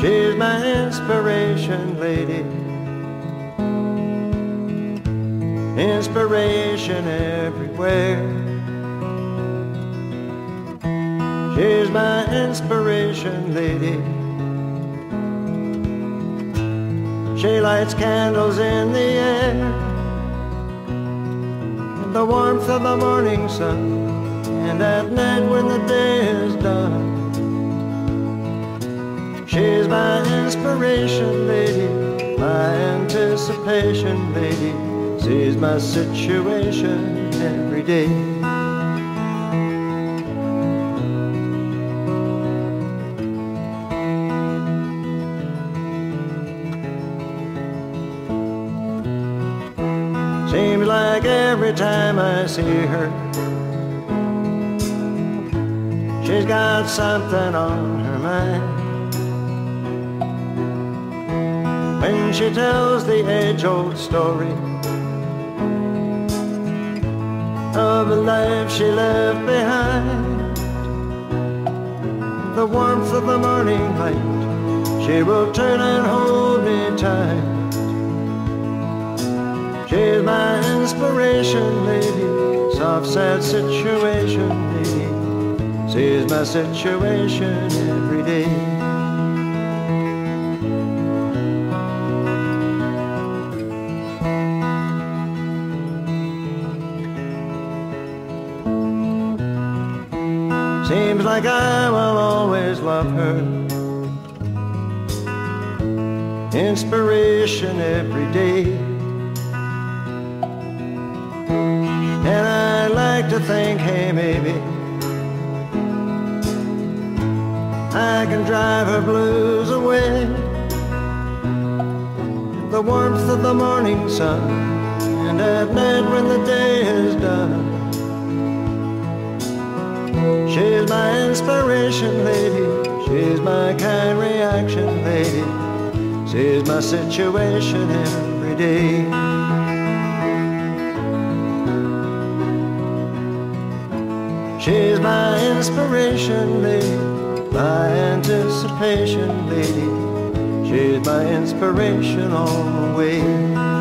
She's my inspiration lady. Inspiration everywhere. She's my inspiration lady. She lights candles in the air. In the warmth of the morning sun. And at night when the day inspiration lady, my anticipation lady, sees my situation every day. Seems like every time I see her, she's got something on her mind. When she tells the age-old story of a life she left behind. The warmth of the morning light, she will turn and hold me tight. She's my inspiration lady, soft sad situation lady, sees my situation every day. Seems like I will always love her. Inspiration every day. And I like to think, hey, maybe I can drive her blues away. The warmth of the morning sun, and at night when the day inspiration lady, she's my kind reaction lady, she's my situation every day. She's my inspiration lady, my anticipation lady, she's my inspiration all the way.